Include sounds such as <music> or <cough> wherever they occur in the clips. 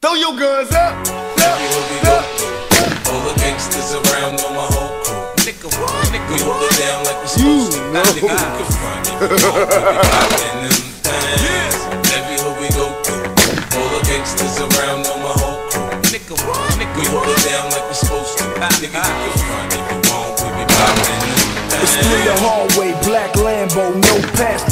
Throw your guns up. Every hood we go. All the gangsters around know my whole crew. Nigga, what? Nigga, we hold it down like we supposed to. Now nigga, we can front it. We gon' be them things. Every hood we go through. All the gangsters around know my whole crew. Nigga, what? Nigga, we hold it down like we supposed to. Nigga, we can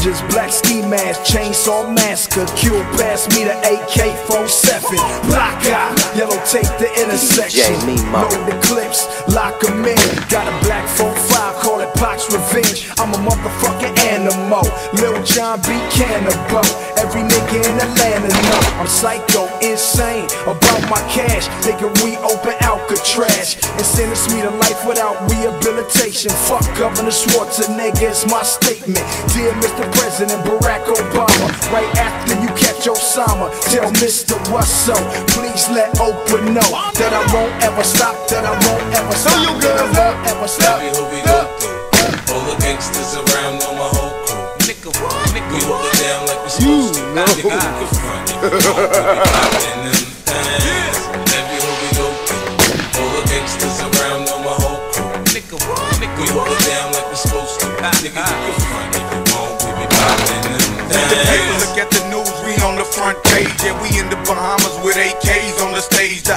passengers, black ski mask, chainsaw massacre. Q pass me the AK-47. Black eye, yellow tape the intersection. Load the clips, lock 'em in. Got a black 4-5, call it Pac's Revenge. I'm a motherfucking animal. Lil John B. Cannibal. Every nigga in Atlanta know I'm psycho, insane about my cash. They can reopen Alcatraz and sentence me to life without rehabilitation. Fuck Governor Schwarzenegger, it's my statement. Dear Mr. President Barack Obama, right after you catch Osama, tell Mr. Russo, please let Oprah know that I won't ever stop, that I won't ever stop, that I won't up. ever stop. Every hood we go through. All the gangsters around know my whole. Nigga? Nigga, we hold it down like we supposed to. Nigga, <laughs>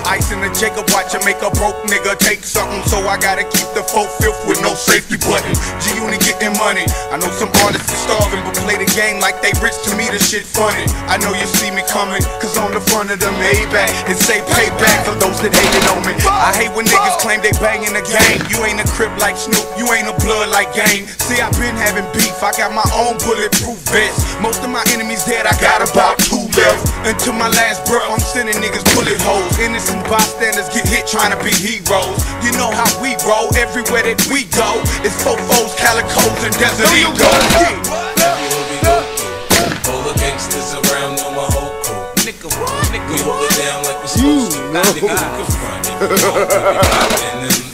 ice in the Jacob watch and make a broke nigga take something. So I gotta keep the full fifth with no safety button. G Unit getting money. I know some artists are starving, but play the game like they rich to me. The shit funny. I know you see me coming, cause on the front of the Maybach, it say payback for those that hated on me. I hate when niggas claim they banging the game. You ain't a crip like Snoop, you ain't a blood like Game. See, I been having beef, I got my own bulletproof vest. Most of my enemies dead, I got about two left. Until my last breath, I'm sending niggas bullet holes. Innocent bystanders get hit trying to be heroes. You know how we roll, everywhere that we go. It's fofos, calicos, and desert Throw your eagles. guns up. Yeah. Every hood we go through. All the gangsters around know my whole crew. Nigga, what? Nigga, we hold it down like we supposed to. Now nigga, we can front it. <laughs>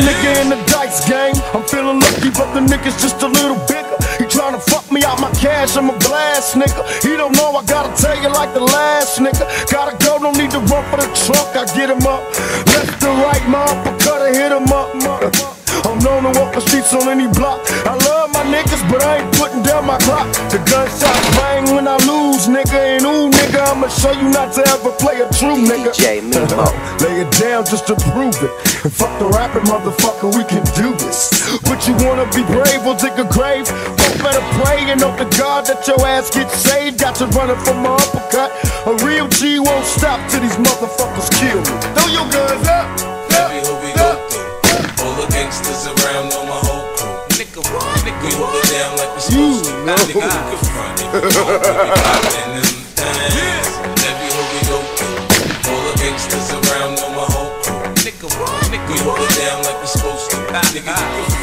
nigga in the dice game. I'm feeling lucky, but the nigga's just a little bigger. He tryna fuck me out my cash, I'm a glass nigga. He don't know I gotta tell you like the last nigga. Gotta go, don't need to run for the trunk. I get him up. Left to right, my uppercut, I hit him up. I'm known to walk the streets on any block. I love my niggas, but I ain't putting down my clock. The gunshots bang when I lose, nigga. And ooh, nigga, I'ma show you not to ever play a true nigga. DJ Mimo. <laughs> Lay it down just to prove it. And fuck the rapping, motherfucker, we can do this. But you wanna be brave, we'll dig a grave. Both better pray and hope to God that your ass gets saved. Got you running from my uppercut. A real G won't stop till these motherfuckers kill me. Throw your guns up. Every hood we go through. All the gangsters around know my whole crew. Nigga, what? Nigga, we hold it down like we supposed to. Now nigga, we can front it. We gon' we be poppin' them things. Every hood we go through. All the gangsters around know my whole crew. Nigga, we hold it down like we supposed to. Nigga, we can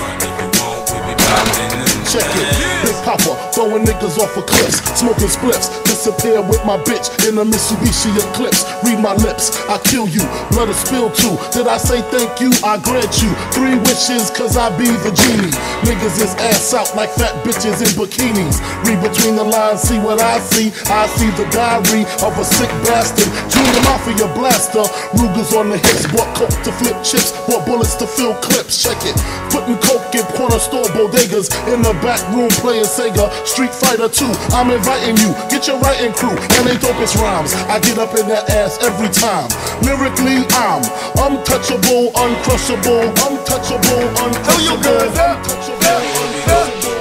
Papa, throwing niggas off of cliffs, smoking spliffs, disappear with my bitch in a Mitsubishi Eclipse. Read my lips, I kill you, blood is spilled too. Did I say thank you? I grant you three wishes, cause I be the genie. Niggas is ass out like fat bitches in bikinis. Read between the lines, see what I see. I see the diary of a sick bastard. Tune Junior Mafia blaster, Rugers on the hips, bought coke to flip chips, bought bullets to fill clips. Check it, putting coke in corner store bodegas in the back room playing Sega Street Fighter 2. I'm inviting you, get your writing crew, and they dopest rhymes. I get up in that ass every time. Lyrically, I'm untouchable, uncrushable, untouchable, Throw untouchable, up. untouchable. Every hood we.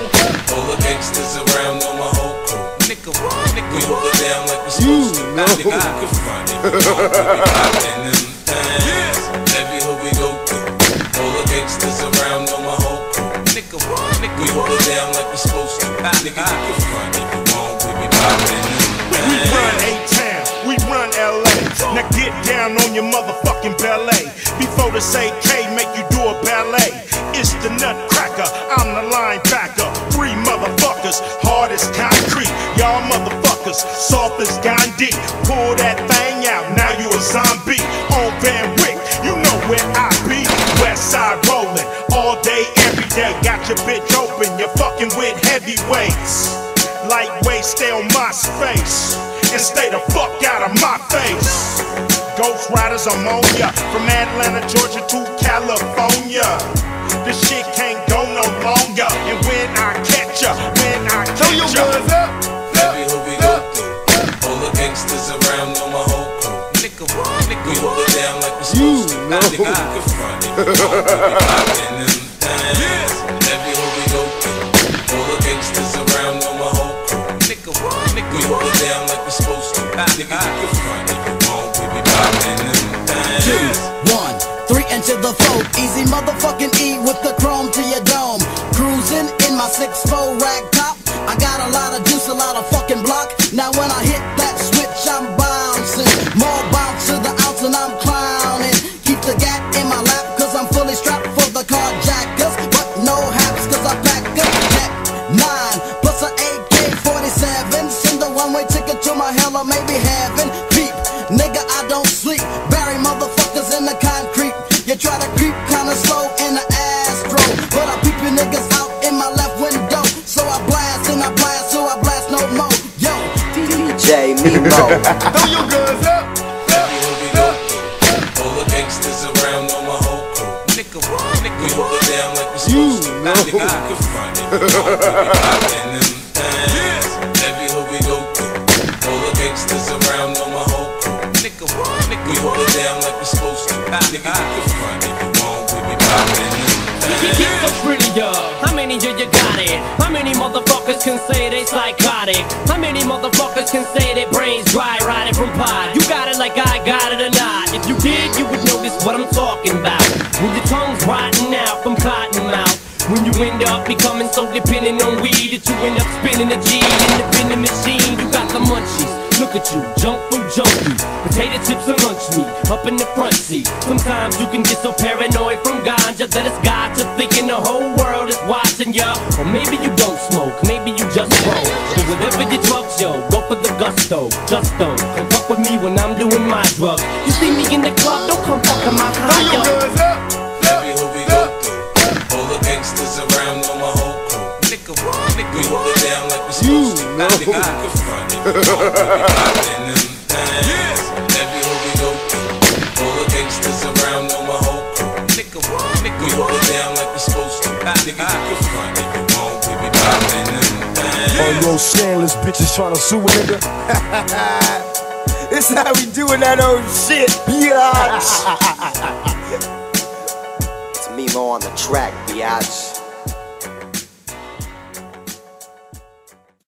All the gangsters around know my whole crew. Nigga, what? Nigga, we hold it down like we supposed to. Now nigga, we can front it. We hold down like we supposed to. Ah. Nigga, we can front it. We gon' we be poppin' We run things. A-Town, we run LA. Now get down on your motherfucking ballet. Before the say K make you do a ballet. It's the nutcracker, I'm the linebacker. Three motherfuckers, hard as concrete. Y'all motherfuckers, soft as Gandhi. Pull that thing out, now you a zombie. On Van Wyck, you know where I be. West side all day. Got your bitch open, you're fucking with heavyweights. Lightweight, stay on my space and stay the fuck out of my face. Ghost Riders on ammonia from Atlanta, Georgia to California. This shit can't go no longer. And when I catch ya, when I Throw your catch ya, guns up. Every hood we go through, all the gangsters around know my whole crew. Nigga, what? Nigga, we hold it down like we supposed to. Now, nigga, you can front it. Eazy motherfucking E with the chrome to your dome. Cruising in my six four rag top. I got a lot of juice, a lot of fucking block. Now when I hit that switch, I'm bouncing. More bounce to the ounce and I'm clowning. Keep the gat in my lap, cause I'm fully strapped for the carjackers. But no haps, cause I pack a jet. Nine plus a AK 47. Send a one way ticket to my hell or maybe heaven. Peep, nigga, I don't sleep. Bury motherfuckers in the concrete. You try to DJ Mimo. Throw your guns up. Every hood we go through, all the gangsters around know my whole crew. Nigga, what? Nigga, we hold it down like we supposed to. Nigga, you can front it. You know we be poppin' them things. Every hood we go through, all the gangsters around know my whole crew. Nigga, what? Nigga, we hold it down like we supposed to. Nigga, you can front it. You know we be poppin' them Keep things. so pretty, yo. How many of you got it? How many motherfuckers can say they psychotic? How many motherfuckers can say so dependent on weed that you end up spinning a G in the vending machine, you got the munchies. Look at you, junk food junkie. Potato chips and lunch meat up in the front seat. Sometimes you can get so paranoid from ganja that it's got to thinking the whole world is watching ya. Or maybe you don't smoke, maybe you just roll. But whatever your drugs, yo, go for the gusto, gusto. Come fuck with me when I'm doing my drugs. You poppin' them things. All yo scandalous bitches tryna sue a nigga. <laughs> this how we doing that old shit, biatch. it's Mimo on the track, biatch.